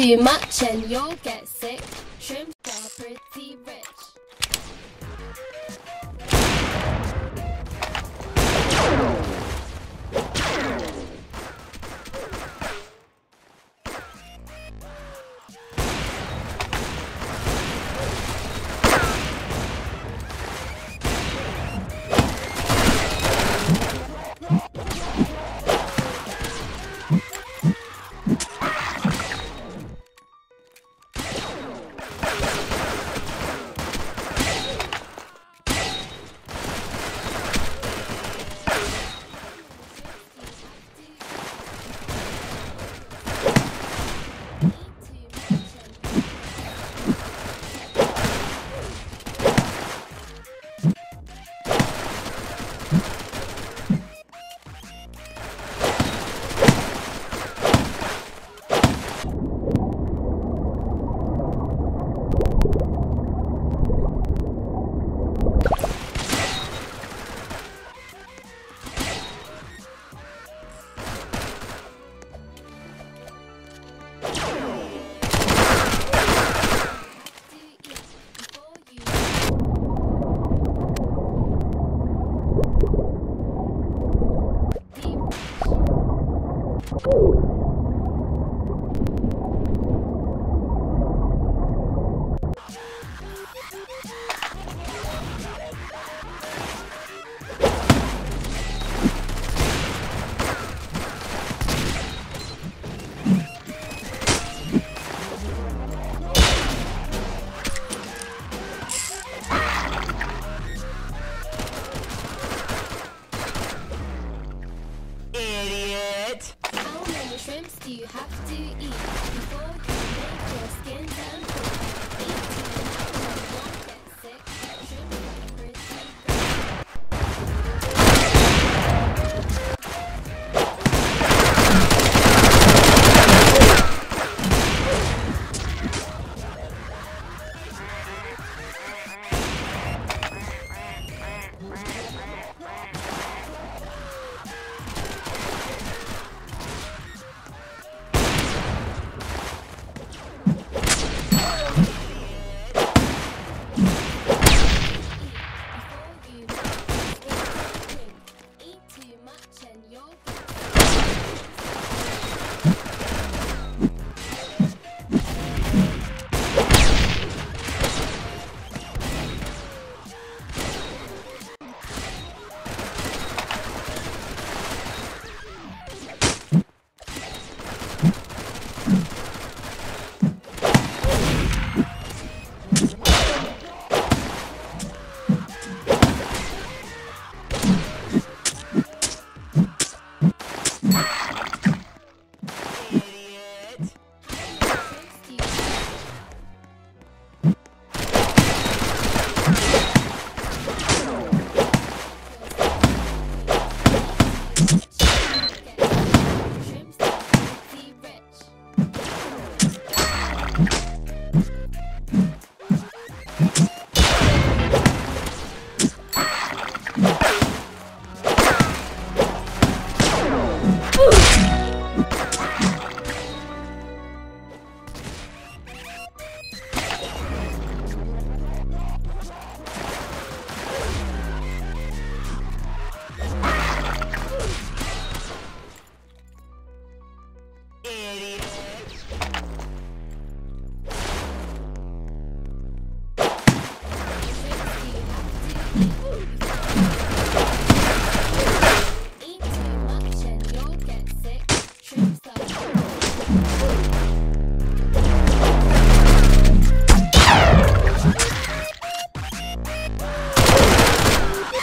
too much and you'll get sick. shrimps do you have to eat before you make your skin tan?